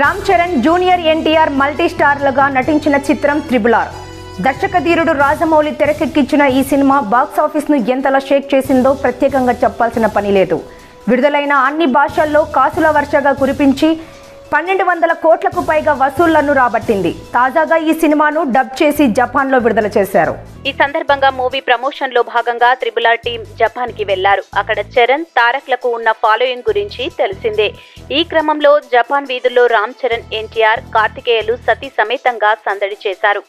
Ram Charan junior NTR multi స్టార్లుగా నటించిన చిత్రం త్రిబులార్. దర్శకధీరుడు రాజమౌళి తెరకెక్కించిన ఈ సినిమా బాక్సాఫీస్ను ఎంతలా షేక్ చేసిందో ప్రత్యేకంగా చెప్పాల్సిన పని లేదు. విడుదలైన అన్ని భాషల్లో కాసుల వర్షగా కురిపించి పన్నెండు వందల కోట్లకు పైగా వసూళ్ళను రాబట్టింది. తాజాగా ఈ సినిమాను డబ్ చేసి జపాన్లో విడుదల చేశారు. ఈ సందర్భంగా మూవీ ప్రమోషన్లో భాగంగా త్రిబులార్ టీం జపాన్కి వెళ్ళారు. అక్కడ చరణ్ తారక్లకు ఉన్న ఫాలోయింగ్ గురించి తెలిసిందే. ఈ క్రమంలో జపాన్ వీధుల్లో రామ్ చరణ్ ఎన్టీఆర్ కార్తికేయులు సతీ సమేతంగా సందడి చేశారు.